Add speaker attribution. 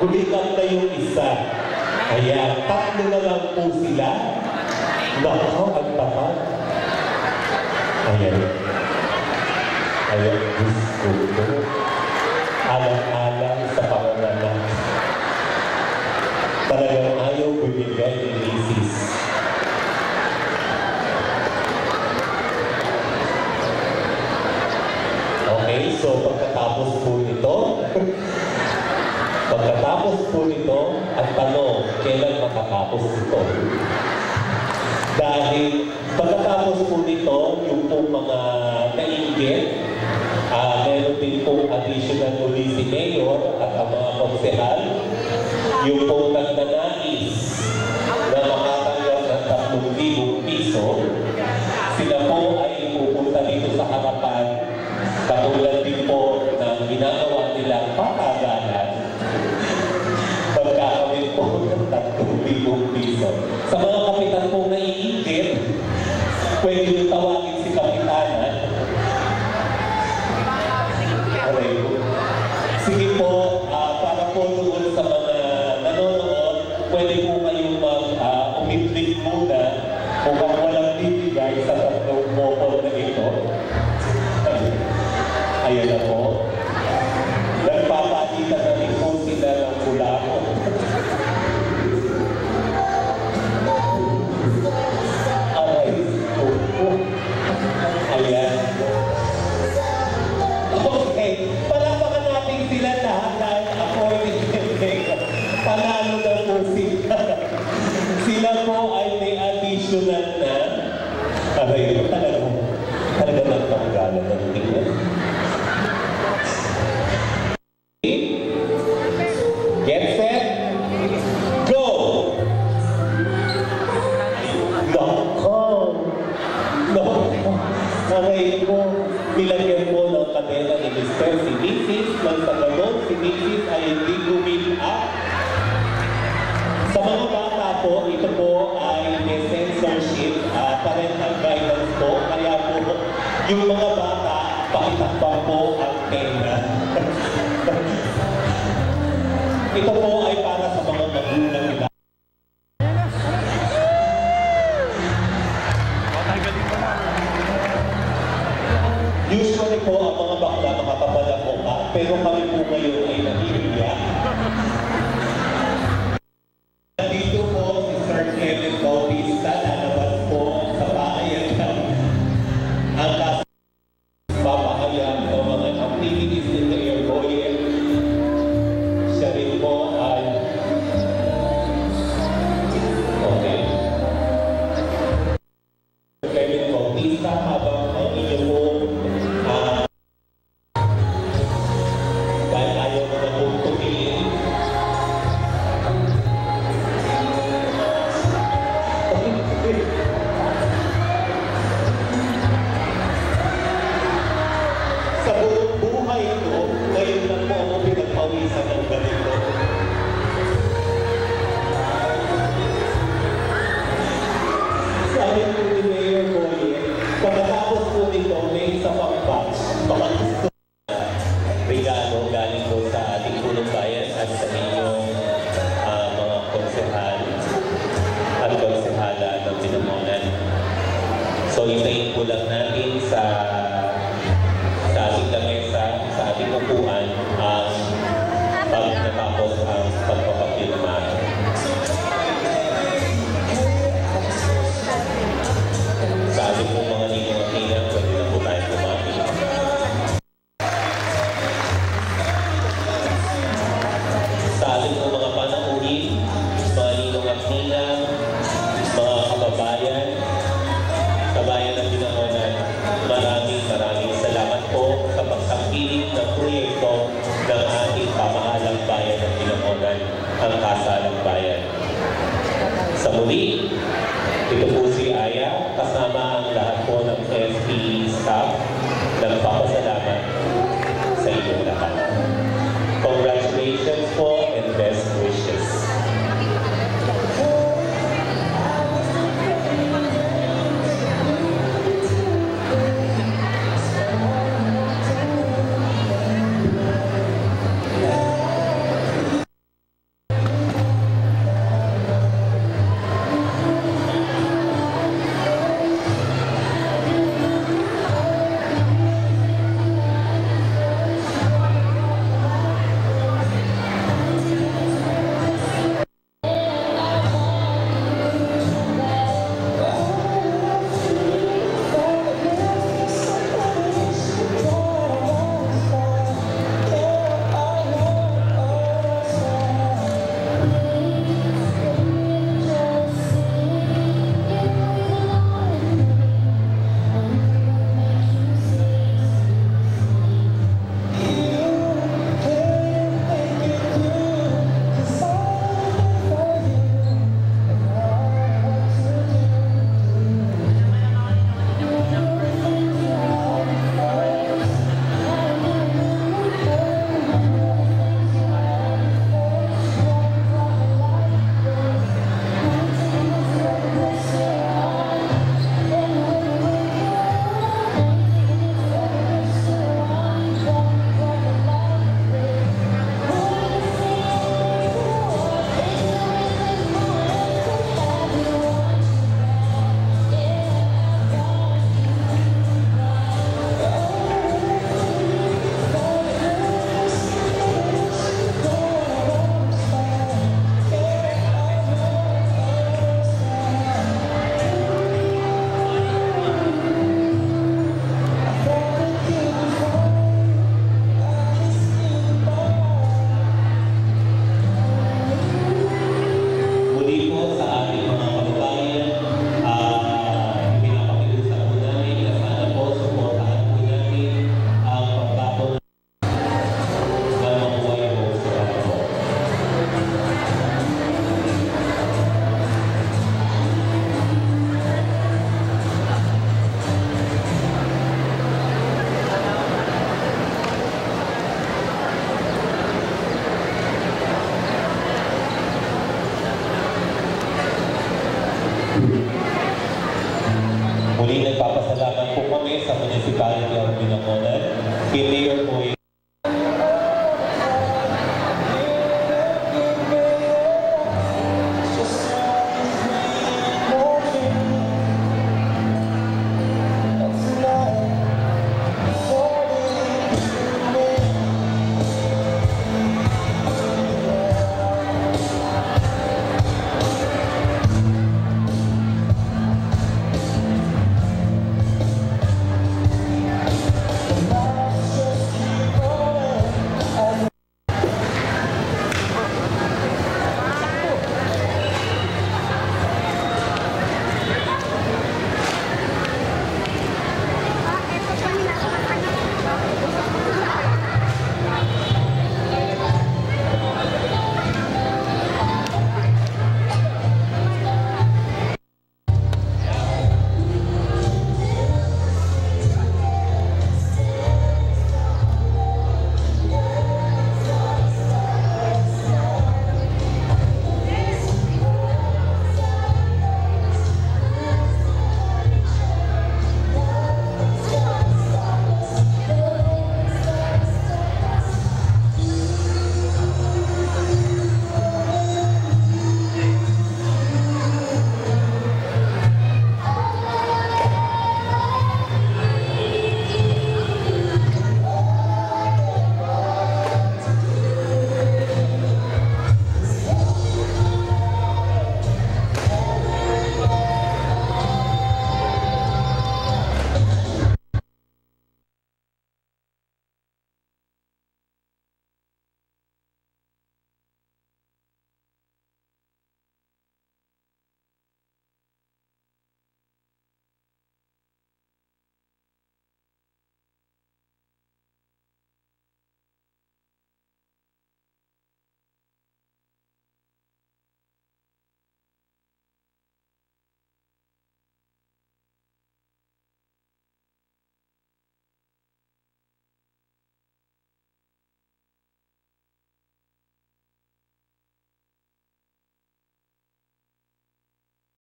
Speaker 1: gulikat na yung isa. Kaya tatlo na lang po sila. Nako, ang tapat. Ayan. Ayan, gusto ko. Alang-alang sa panganak. Talagang ayaw bumigay ni Mrs. Okay, so pagkatapos po nito, pagkatapos po nito, ang tanong, kailan matatapos ito? Dahil pagkatapos po nito, yung po mga nainggit, ah meron din po additional uli si Mayor at ang mga konsehal, yung po Sige po, Po ay may additional na Aray, talaga, talaga nagpanggalan ng tingnan. Get set, go! Nako! Nako! Aray ko, nilagyan mo ng kadena ni Mr. si Mrs. Nang sa ay hindi gumil up. Sa mga po, ito po ay may censorship, ah, parental guidance po. Kaya po, yung mga bata, pakitakpan po ang tenga. ito po ay para sa mga magulang nila. Usually po, ang mga bakla makakapalako ka, pero natapos ang Ito po si Aya, kasama ang lahat po ng FP staff. Nagpapasalamat sa inyong lahat. Congratulations po Muli nagpapasalamat po kami sa Municipality of